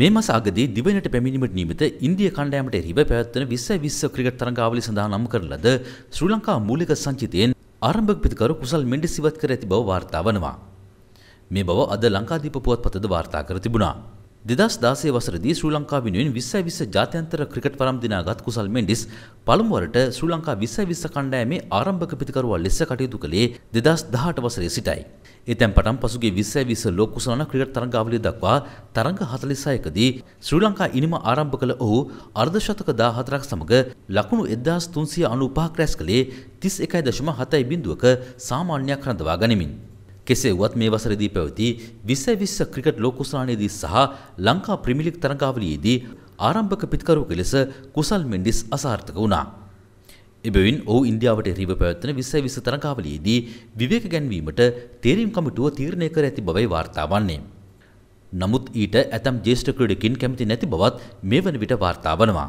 මේ මස අගදී දිවයිනට පැමිණීමට නියමිත ඉන්දිය කණ්ඩායමට එරෙහිව පැවැත්වෙන 20 20 ක්‍රිකට් තරඟාවලිය සඳහා නම් කරන ලද ශ්‍රී ලංකා මූලික සංචිතයෙන් ආරම්භක පිතිකරු කුසල් මෙන්ඩිස් ඉවත් කර ඇති බව වාර්තා වනවා. මේ බව අද ලංකාදීප පුවත්පතද වාර්තා කර තිබුණා. දෙදස් දාසේ වසරදී ශ්‍රී ලංකා වෙනුවෙන් විස්සයි විස්ස ජාත්‍යන්තර ක්‍රිකට් පරම් දිනාගත් කුසල් මෙන්ඩිස් පළමුවරට ශ්‍රී ලංකා විස්සයි විස්ස කණ්ඩායමේ ආරම්භක පිතිකරුවා ලෙස කටයුතු කළේ දෙදස් දහට වසරේ සිටයි. එතැන් පටන් පසුගේ විස්සයි විස්ස ලෝක කුසලන ක්‍රිකට් තරඟාවලිය දක්වා තරඟ 46කදී ශ්‍රී ලංකා ඉනිම ආරම්භ කළ ඔහු අර්ධශතක 14ක් සමග ලකුණු 1395ක් රැස් කළේ 31.7 බිඳුවක සාමාන්‍යයක් රඳවා ගනිමින්. කෙසේ වුවත් මේ වසරේදී පැවති 20 20 ක්‍රිකට් ලෝක කුසලානයේදී සහ ලංකා ප්‍රීමියර් ලීග් තරඟාවලියේදී ආරම්භක පිටකරුවෙකු ලෙස කුසල් මෙන්ඩිස් අසාර්ථක වුණා. එබැවින් ඔහු ඉන්දියාවට එරෙහිව පැවැත්වෙන 20 20 තරඟාවලියේදී විවේක ගැන්වීමට තේරීම් කමිටුව තීරණය කර ඇති බවයි වාර්තා වන්නේ. නමුත් ඊට ඇතම් ජ්‍යෙෂ්ඨ ක්‍රීඩකින් කැමති නැති බවත් මේ වන විට වාර්තා වනවා.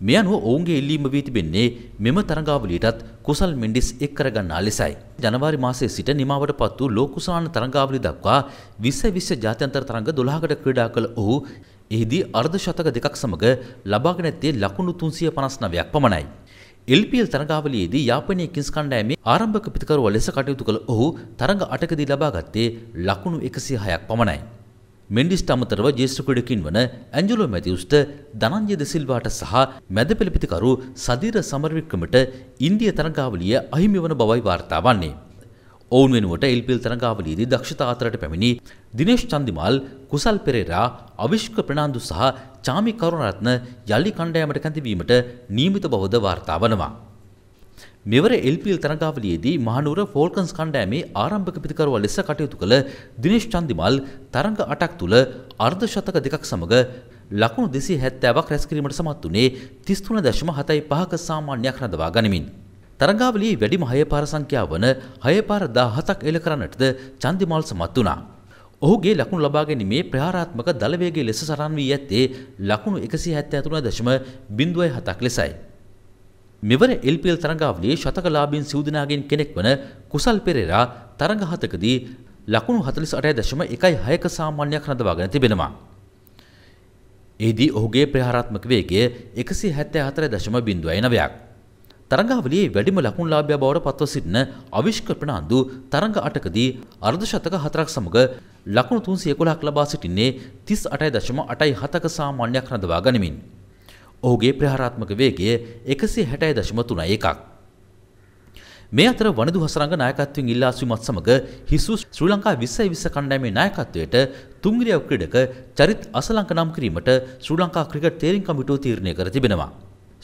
මේ අනුව ඔවුන්ගේ ඉල්ලීම වී තිබෙන්නේ මෙම තරඟාවලියටත් කුසල් මෙන්ඩිස් එක් කරගන්නා ලෙසයි. ජනවාරි මාසයේ සිට නිමාවට පත් වූ ලෝකුසාන තරඟාවලිය දක්වා 20 20 ජාත්‍යන්තර තරඟ 12කට ක්‍රීඩා කළ ඔහු එහිදී අර්ධ ශතක දෙකක් සමග ලබාගෙන ඇත්තේ ලකුණු 359ක් පමණයි. LPL තරඟාවලියේදී යාපනයේ කිංස් කණ්ඩායමේ ආරම්භක පිතිකරුව ලෙස කටයුතු කළ ඔහු තරඟ 8කදී ලබාගත්තේ ලකුණු 106ක් පමණයි. මෙන්ඩිස්ට අමතරව ජේෂ්ඨ ක්‍රීඩකින් වන ඇන්ජලෝ මැතිව්ස්ට ධනංජය ද සිල්වාට සහ මැද පෙළපිතිකරු සදීර සමරවික්‍රමට ඉන්දිය තරඟාවලිය අහිමි වන බවයි වාර්තා වන්නේ. ඔවුන් වෙනුවට එල්පිල් තරඟාවලියේදී දක්ෂතා අතරට පැමිණි දිනේෂ් චන්දිමාල් කුසල් පෙරේරා අවිශ්ක ප්‍රනාන්දු සහ චාමි කරුණරත්න යලි කණ්ඩායමට කැඳවීමට නියමිත බවද වාර්තා වනවා. මෙවර එල්පිල් තරඟාවලියේදී මහනුවර ෆෝල්කන්ස් කණ්ඩායමේ ආරම්භක පිතිකරුවා ලෙස කටයුතු කළ දිනේෂ් චන්දිමල් තරඟ 8ක් තුල අර්ධ ශතක දෙකක් සමග ලකුණු 270ක් රැස් කිරීමට සමත් වුණේ 33.75ක සාමාන්‍යයක් රඳවා ගනිමින් තරඟාවලියේ වැඩිම හය පාර සංඛ්‍යාව වන හය පාර 17ක් එල කරන්නටද චන්දිමල් සමත් වුණා. ඔහුගේ ලකුණු ලබා ගැනීමේ ප්‍රහාරාත්මක දලවේගයේ ලෙස සටහන් වී ඇත්තේ ලකුණු 173.07ක් ලෙසයි. මෙවර එල්පිල් තරඟාවලියේ ශතකලාභීන් සිව්දෙනාගෙන් කෙනෙක් වන කුසල් පෙරේරා තරඟ හතකදී ලකුණු 48.16ක සාමාන්‍යයක් රඳවාගෙන තිබෙනවා. එහිදී ඔහුගේ ප්‍රහාරාත්මක වේගය 174.09ක්. තරඟාවලියේ වැඩිම ලකුණු ලාභය බවට පත්ව සිටින අවිෂ්ක ප්‍රනාන්දු තරඟ 8කදී අර්ධශතක 4ක් සමග ලකුණු 311ක් ලබා සිටින්නේ 38.87ක සාමාන්‍යයක් රඳවා ගනිමින් ඔහුගේ ප්‍රහාරාත්මක වේගය 160.31ක්. මේ අතර වනදු හසරංග නායකත්වයෙන් ඉල්ලා සිටීමත් සමග හිසු ශ්‍රී ලංකා 20 20 කණ්ඩායමේ නායකත්වයට තුන්ගිරිය ක්‍රීඩක චරිත් අසලංක නම් කිරීමට ශ්‍රී ලංකා ක්‍රිකට් තේරීම් කමිටුව තීරණය කර තිබෙනවා.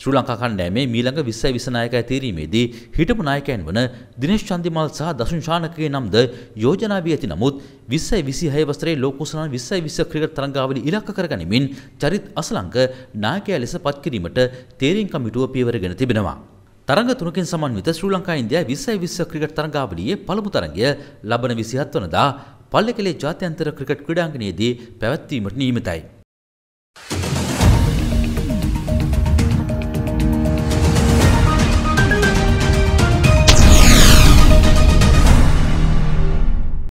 ශ්‍රී ලංකා කණ්ඩායමේ මීළඟ 20 20 නායකයා තීරීමේදී හිටපු නායකයන් වන දිනේෂ් චන්දිමල් සහ දසුන් ශානකගේ නම්ද යෝජනා වී ඇති නමුත් 20 26 වසරේ ලෝක කුසලන 20 20 ක්‍රිකට් තරඟාවලිය ඉලක්ක කරගනිමින් චරිත් අසලංක නායකයා ලෙස පත් කිරීමට තීරීම් කමිටුව පියවරගෙන තිබෙනවා. තරඟ තුනකින් සමන්විත ශ්‍රී ලංකා ඉන්දියා 20 20 ක්‍රිකට් තරඟාවලියේ පළමු තරඟය ලබන 27 වනදා පල්ලෙකලේ ජාත්‍යන්තර ක්‍රිකට් ක්‍රීඩාංගණයේදී පැවැත්වීමට නියමිතයි.